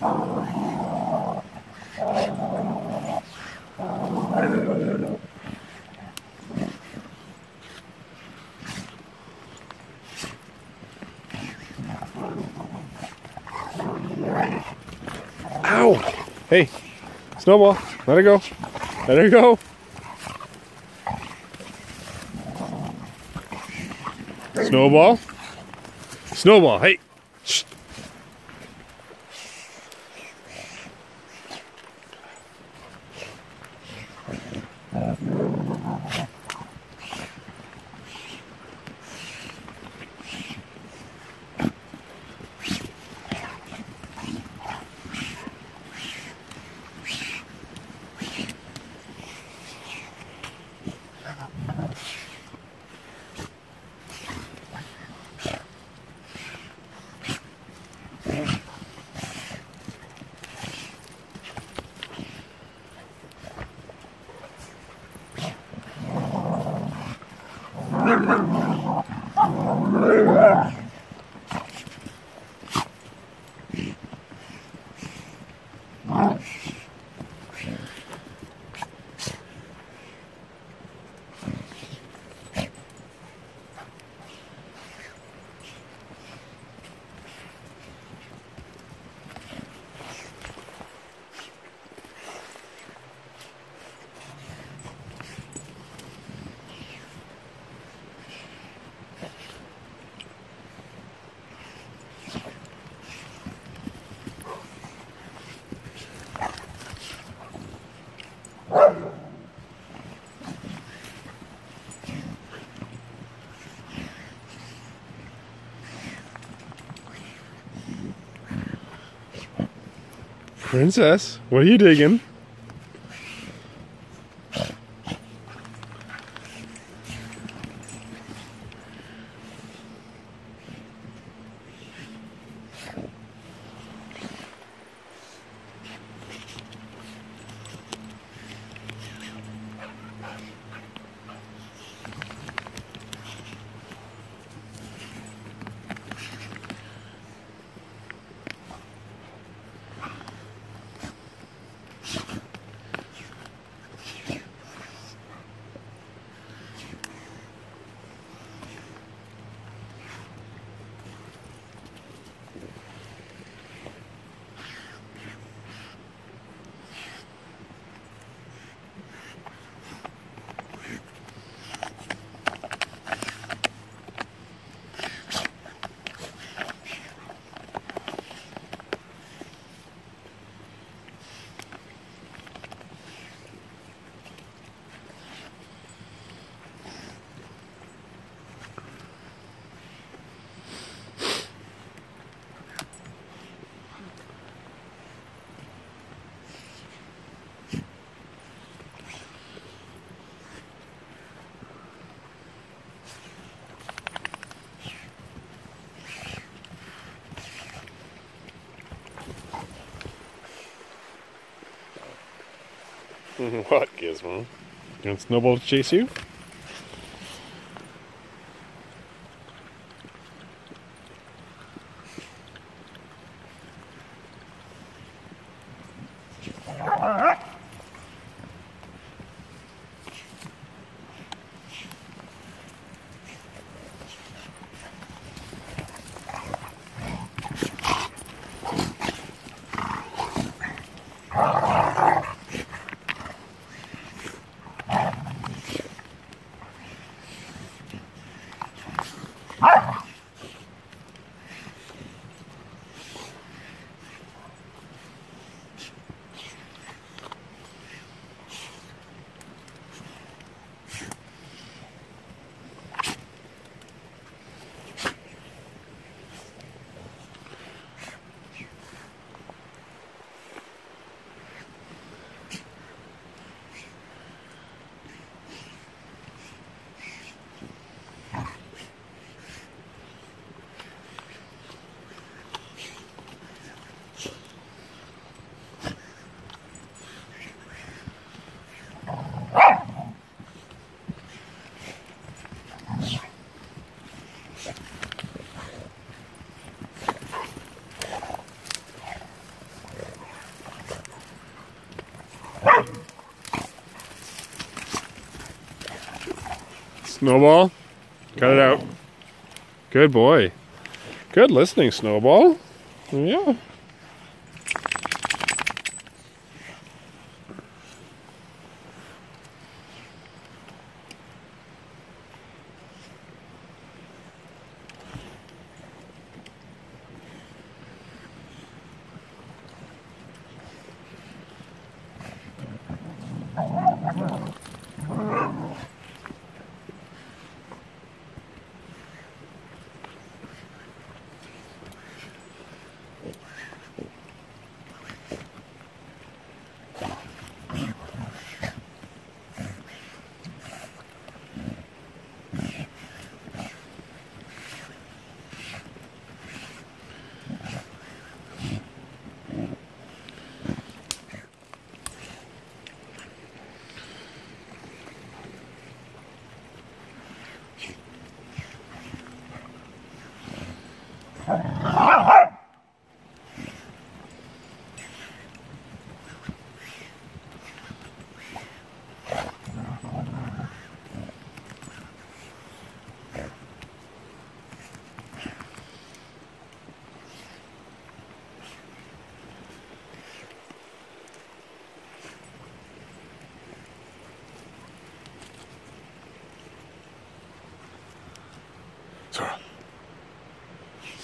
Ow! Hey, Snowball, let her go. Let her go. Snowball. Snowball, hey. Shh. Princess, what are you digging? what, Gizmo? You want Snowball to chase you? Snowball, cut it out. Good boy. Good listening, Snowball. Yeah.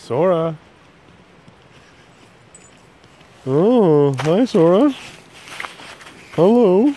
Sora. Oh, hi, Sora. Hello.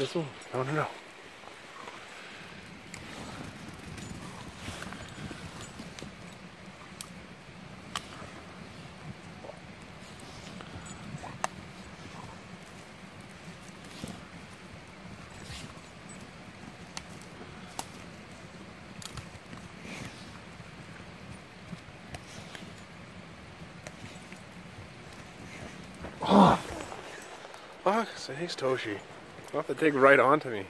This one? No, no, no. Fuck, thanks, Toshi. You'll have to dig right onto me.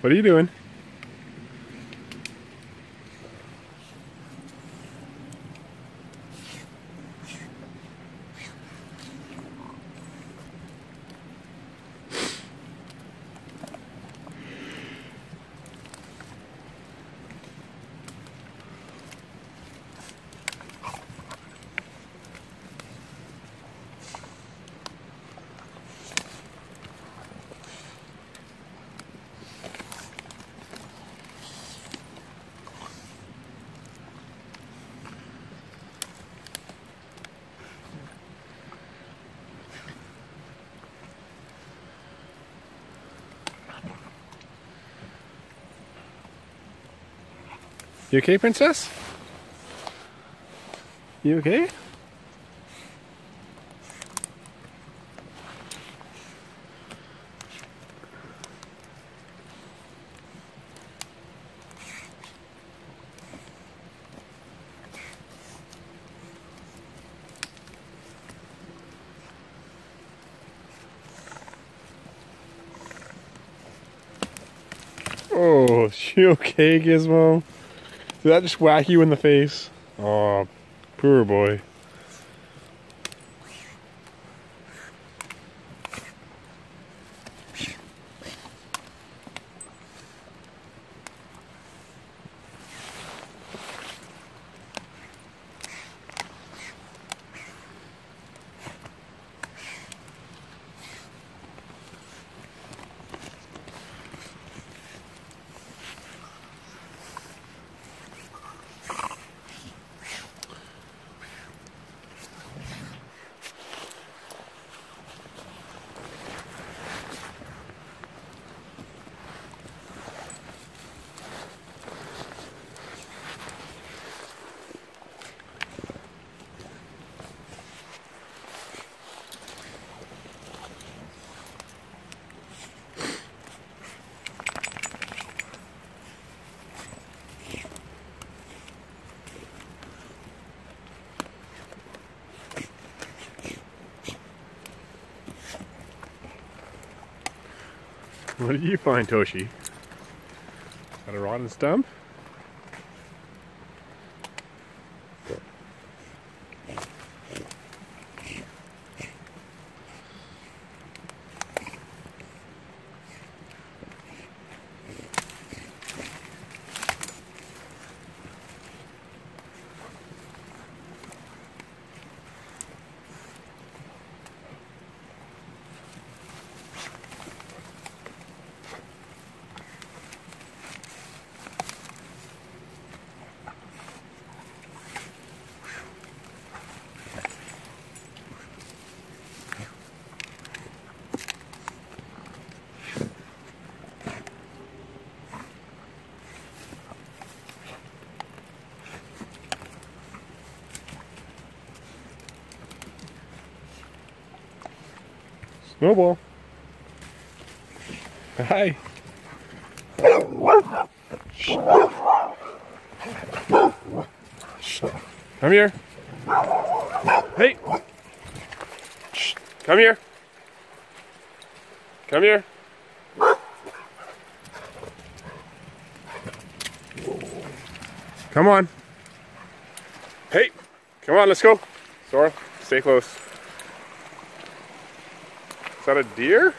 What are you doing? You okay, princess? You okay? Oh, she okay, Gizmo? Did that just whack you in the face? Oh, poor boy. What did you find, Toshi? Got a rotten stump? Snowball. Hi. Shh. Shh. Come here. Hey. Come here. Come here. Come on. Hey. Come on, let's go. Sora, stay close. Is that a deer?